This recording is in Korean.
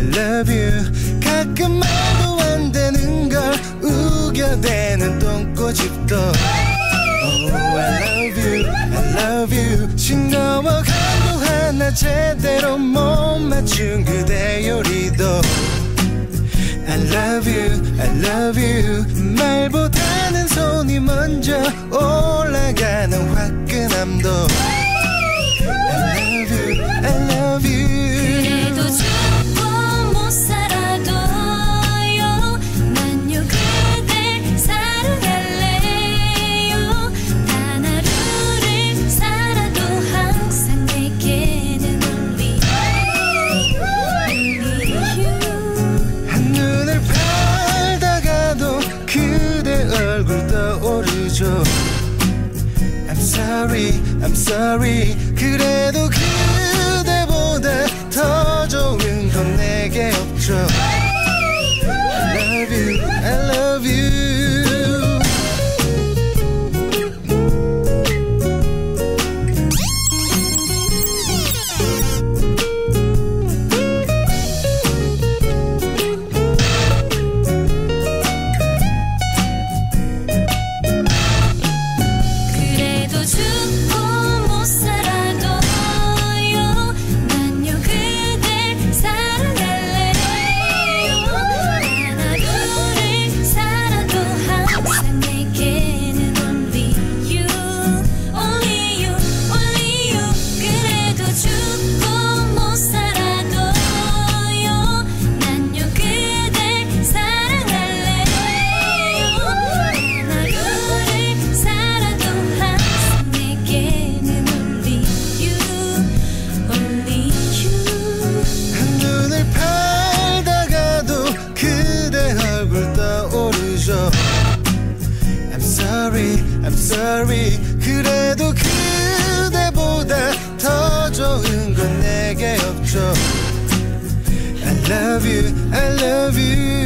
love you. 가끔 말도 안 되는 걸 우겨대는 똥꼬집도. Oh I love you. I love you. 싱거워 간도 하나 제대로 못 맞춘 그대 요리도. I love you. I love you. 말보다는 손이 먼저 올라가는 화끈함도 sorry, I'm sorry 그래도 그 떠오르죠 I'm sorry, I'm sorry 그래도 그대보다 더 좋은 건 내게 없죠 I love you, I love you